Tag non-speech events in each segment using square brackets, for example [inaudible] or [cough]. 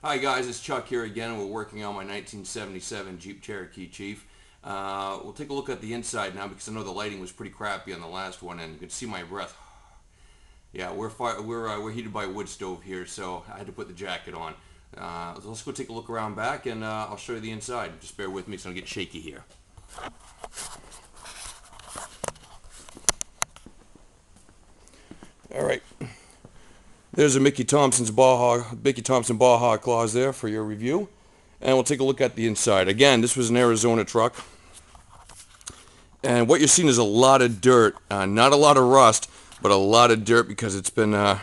Hi guys, it's Chuck here again. We're working on my 1977 Jeep Cherokee Chief. Uh, we'll take a look at the inside now because I know the lighting was pretty crappy on the last one and you can see my breath. Yeah, we're we're uh, we're heated by a wood stove here, so I had to put the jacket on. Uh, let's go take a look around back and uh, I'll show you the inside. Just bear with me, so I don't get shaky here. All right. There's a Mickey Thompson's Baja, Mickey Thompson Baja claws there for your review. And we'll take a look at the inside. Again, this was an Arizona truck. And what you're seeing is a lot of dirt. Uh, not a lot of rust, but a lot of dirt because it's been uh,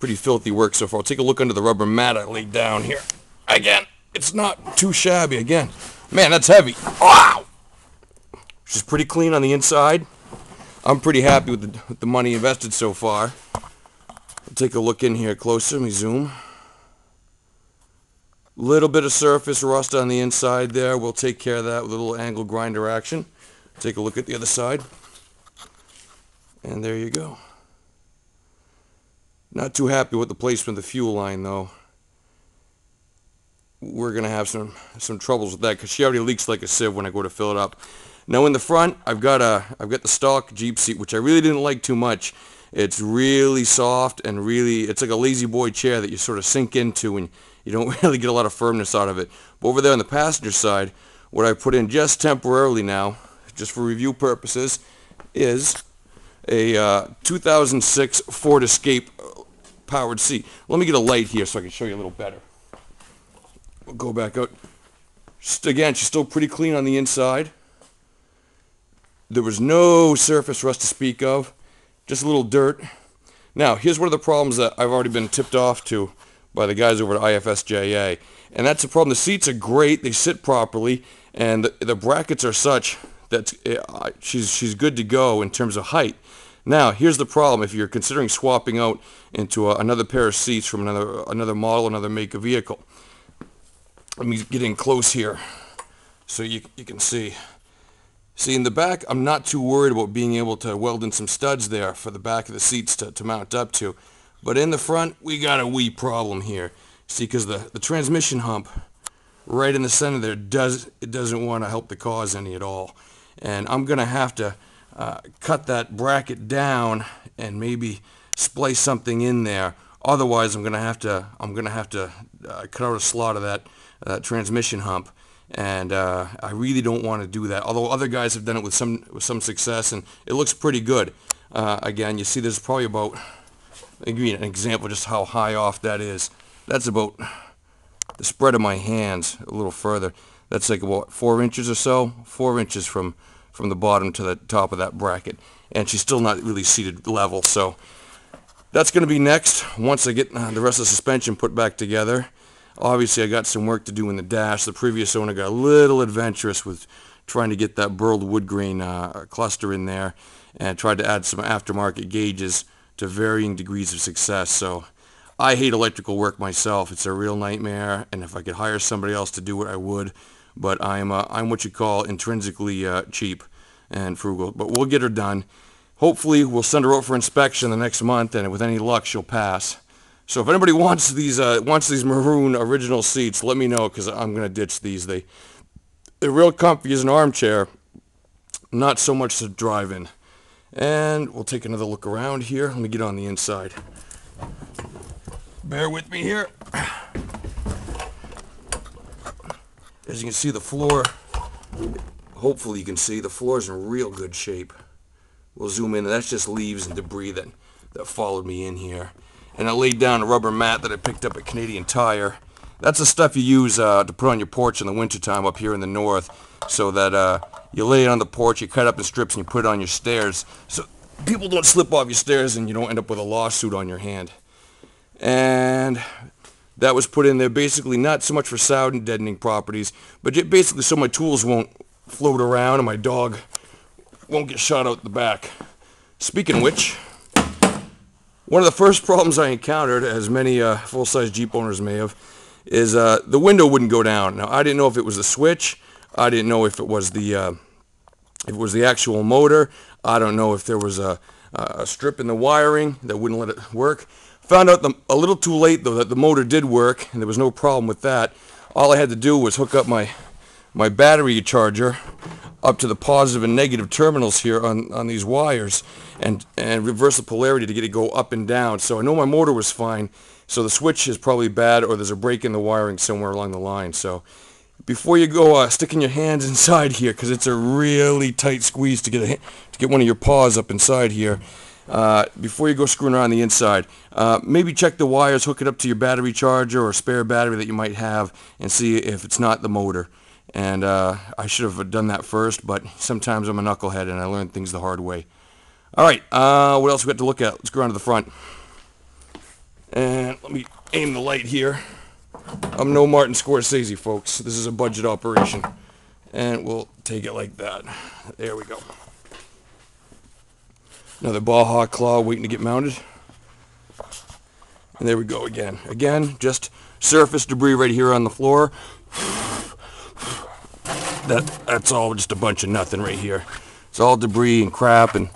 pretty filthy work so far. I'll take a look under the rubber mat I laid down here. Again, it's not too shabby. Again, man, that's heavy. Wow! She's pretty clean on the inside. I'm pretty happy with the, with the money invested so far. I'll take a look in here closer. Let me zoom. Little bit of surface rust on the inside there. We'll take care of that with a little angle grinder action. Take a look at the other side. And there you go. Not too happy with the placement of the fuel line though. We're going to have some some troubles with that because she already leaks like a sieve when I go to fill it up. Now in the front, I've got a I've got the stock Jeep seat, which I really didn't like too much. It's really soft and really, it's like a La-Z-Boy chair that you sort of sink into and you don't [laughs] really get a lot of firmness out of it. But over there on the passenger side, what I put in just temporarily now, just for review purposes, is a uh, 2006 Ford Escape uh, powered seat. Let me get a light here so I can show you a little better. We'll go back out. Just, again, she's still pretty clean on the inside. There was no surface rust to speak of just a little dirt. Now, here's one of the problems that I've already been tipped off to by the guys over at IFSJA. And that's the problem. The seats are great. They sit properly. And the, the brackets are such that uh, she's, she's good to go in terms of height. Now, here's the problem. If you're considering swapping out into a, another pair of seats from another, another model, another make of vehicle. Let me get in close here so you, you can see. See, in the back, I'm not too worried about being able to weld in some studs there for the back of the seats to, to mount up to. But in the front, we got a wee problem here. See, because the, the transmission hump right in the center there does it doesn't want to help the cause any at all. And I'm going to have to uh, cut that bracket down and maybe splice something in there. Otherwise, I'm going to have to I'm going to have to uh, cut out a slot of that uh, transmission hump and uh, I really don't want to do that. Although other guys have done it with some with some success, and it looks pretty good. Uh, again, you see, there's probably about give you an example just how high off that is. That's about the spread of my hands a little further. That's like about four inches or so, four inches from from the bottom to the top of that bracket, and she's still not really seated level. So that's going to be next once I get uh, the rest of the suspension put back together. Obviously, I got some work to do in the dash. The previous owner got a little adventurous with trying to get that burled wood grain uh, cluster in there and tried to add some aftermarket gauges to varying degrees of success. So I hate electrical work myself. It's a real nightmare, and if I could hire somebody else to do it, I would. But I'm, uh, I'm what you call intrinsically uh, cheap and frugal. But we'll get her done. Hopefully, we'll send her out for inspection the next month, and with any luck, she'll pass. So if anybody wants these uh, wants these maroon original seats, let me know because I'm gonna ditch these. They they're real comfy as an armchair, not so much to drive in. And we'll take another look around here. Let me get on the inside. Bear with me here. As you can see, the floor. Hopefully, you can see the floor is in real good shape. We'll zoom in. That's just leaves and debris that that followed me in here and I laid down a rubber mat that I picked up at Canadian Tire. That's the stuff you use uh, to put on your porch in the wintertime up here in the north so that uh, you lay it on the porch, you cut up in strips, and you put it on your stairs so people don't slip off your stairs and you don't end up with a lawsuit on your hand. And that was put in there basically not so much for sound deadening properties, but basically so my tools won't float around and my dog won't get shot out the back. Speaking of which, one of the first problems I encountered, as many uh, full-size Jeep owners may have, is uh, the window wouldn't go down. Now I didn't know if it was the switch. I didn't know if it was the uh, if it was the actual motor. I don't know if there was a, a strip in the wiring that wouldn't let it work. Found out the, a little too late though that the motor did work and there was no problem with that. All I had to do was hook up my my battery charger up to the positive and negative terminals here on, on these wires and, and reverse the polarity to get it go up and down. So I know my motor was fine. So the switch is probably bad or there's a break in the wiring somewhere along the line. So before you go uh, sticking your hands [laughs] inside here because it's a really tight squeeze to get a, to get one of your paws up inside here uh, before you go screwing around the inside uh, maybe check the wires hook it up to your battery charger or spare battery that you might have and see if it's not the motor and uh, I should have done that first but sometimes I'm a knucklehead and I learn things the hard way alright uh, what else we got to look at let's go around to the front and let me aim the light here I'm no Martin Scorsese, folks. This is a budget operation. And we'll take it like that. There we go. Another Baja claw waiting to get mounted. And there we go again. Again, just surface debris right here on the floor. That That's all just a bunch of nothing right here. It's all debris and crap and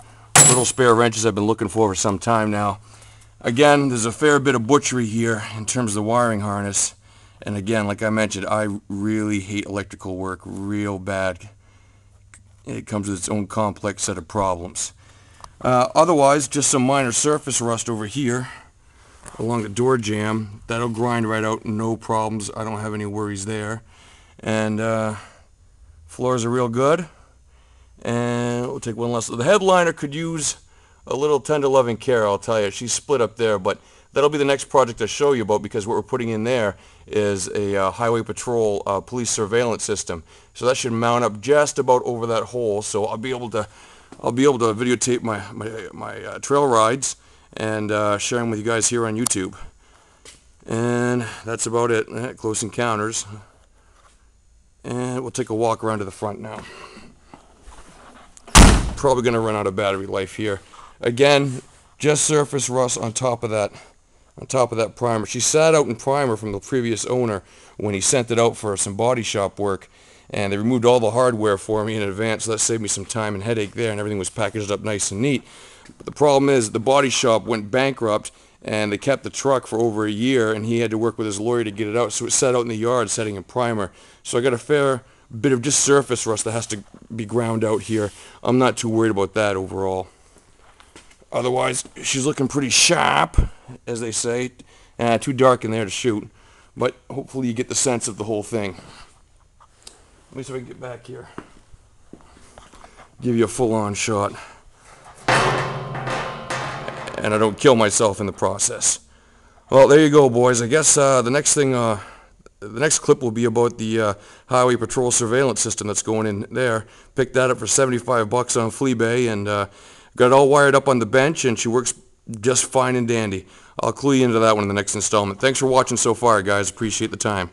little spare wrenches I've been looking for for some time now. Again, there's a fair bit of butchery here in terms of the wiring harness. And again, like I mentioned, I really hate electrical work real bad. It comes with its own complex set of problems. Uh, otherwise, just some minor surface rust over here along the door jamb. That'll grind right out, no problems. I don't have any worries there. And uh, floors are real good. And we'll take one last. The headliner could use a little tender loving care, I'll tell you. She's split up there, but that'll be the next project I show you about because what we're putting in there is a uh, highway patrol uh, police surveillance system. So that should mount up just about over that hole. So I'll be able to I'll be able to videotape my my, my uh, trail rides and uh, share them with you guys here on YouTube. And that's about it. Eh, close encounters. And we'll take a walk around to the front now. Probably going to run out of battery life here. Again, just surface rust on top of that on top of that primer. She sat out in primer from the previous owner when he sent it out for some body shop work and they removed all the hardware for me in advance so that saved me some time and headache there and everything was packaged up nice and neat. But the problem is the body shop went bankrupt and they kept the truck for over a year and he had to work with his lawyer to get it out so it sat out in the yard setting a primer. So I got a fair bit of just surface rust that has to be ground out here. I'm not too worried about that overall. Otherwise, she's looking pretty sharp, as they say. Uh, too dark in there to shoot. But hopefully you get the sense of the whole thing. Let me see if I can get back here. Give you a full-on shot. And I don't kill myself in the process. Well, there you go, boys. I guess uh, the next thing, uh, the next clip will be about the uh, Highway Patrol surveillance system that's going in there. Picked that up for 75 bucks on Fleabay, and uh, Got it all wired up on the bench, and she works just fine and dandy. I'll clue you into that one in the next installment. Thanks for watching so far, guys. Appreciate the time.